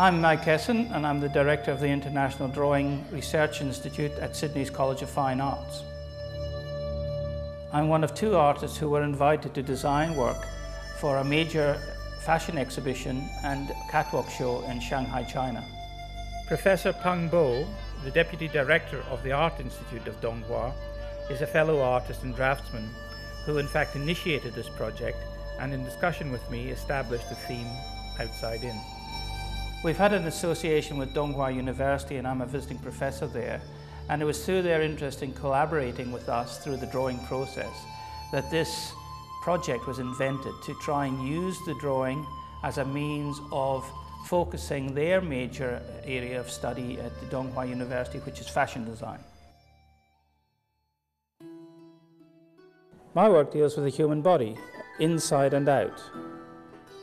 I'm Mike Esson and I'm the Director of the International Drawing Research Institute at Sydney's College of Fine Arts. I'm one of two artists who were invited to design work for a major fashion exhibition and catwalk show in Shanghai, China. Professor Peng Bo, the Deputy Director of the Art Institute of Donghua, is a fellow artist and draftsman who in fact initiated this project and in discussion with me established the theme Outside In. We've had an association with Donghua University and I'm a visiting professor there and it was through their interest in collaborating with us through the drawing process that this project was invented to try and use the drawing as a means of focusing their major area of study at the Donghua University, which is fashion design. My work deals with the human body, inside and out.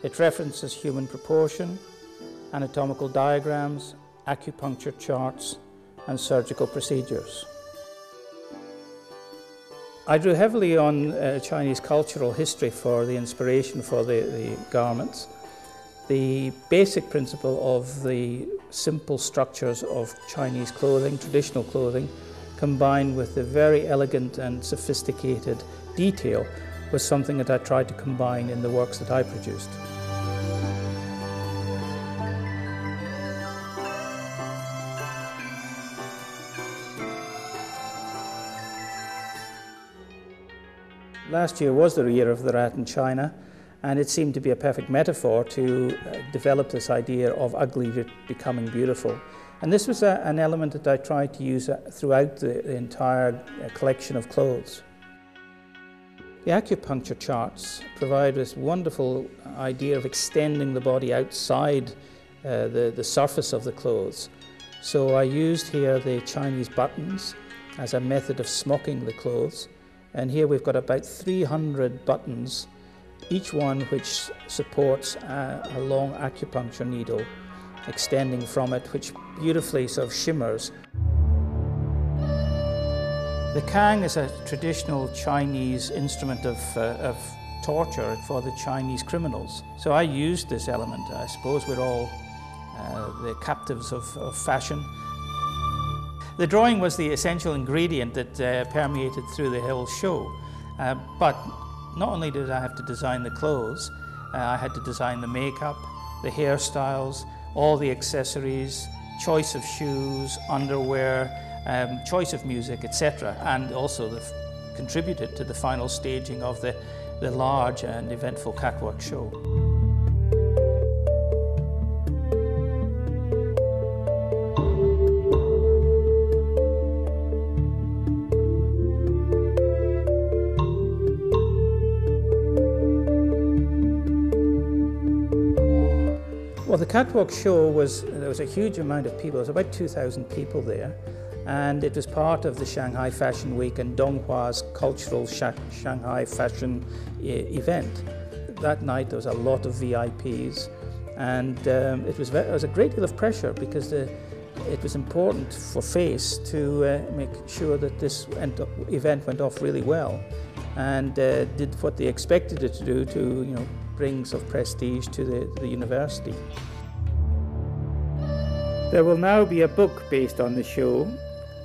It references human proportion, anatomical diagrams, acupuncture charts, and surgical procedures. I drew heavily on uh, Chinese cultural history for the inspiration for the, the garments. The basic principle of the simple structures of Chinese clothing, traditional clothing, combined with the very elegant and sophisticated detail was something that I tried to combine in the works that I produced. Last year was the year of the rat in China, and it seemed to be a perfect metaphor to uh, develop this idea of ugly becoming beautiful. And this was a, an element that I tried to use uh, throughout the, the entire uh, collection of clothes. The acupuncture charts provide this wonderful idea of extending the body outside uh, the, the surface of the clothes. So I used here the Chinese buttons as a method of smocking the clothes. And here we've got about 300 buttons, each one which supports a, a long acupuncture needle extending from it, which beautifully sort of shimmers. The kang is a traditional Chinese instrument of, uh, of torture for the Chinese criminals. So I used this element. I suppose we're all uh, the captives of, of fashion. The drawing was the essential ingredient that uh, permeated through the whole show. Uh, but not only did I have to design the clothes, uh, I had to design the makeup, the hairstyles, all the accessories, choice of shoes, underwear, um, choice of music, etc. And also the, contributed to the final staging of the, the large and eventful catwalk show. Well, the catwalk show was, there was a huge amount of people, there was about 2,000 people there, and it was part of the Shanghai Fashion Week and Donghua's cultural Shanghai fashion event. That night there was a lot of VIPs, and um, it was, there was a great deal of pressure because the, it was important for FACE to uh, make sure that this event went off really well and uh, did what they expected it to do to you know, brings of prestige to the, the university. There will now be a book based on the show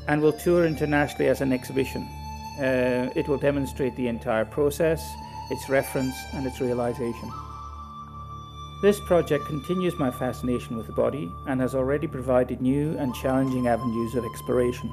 and will tour internationally as an exhibition. Uh, it will demonstrate the entire process, its reference and its realization. This project continues my fascination with the body and has already provided new and challenging avenues of exploration.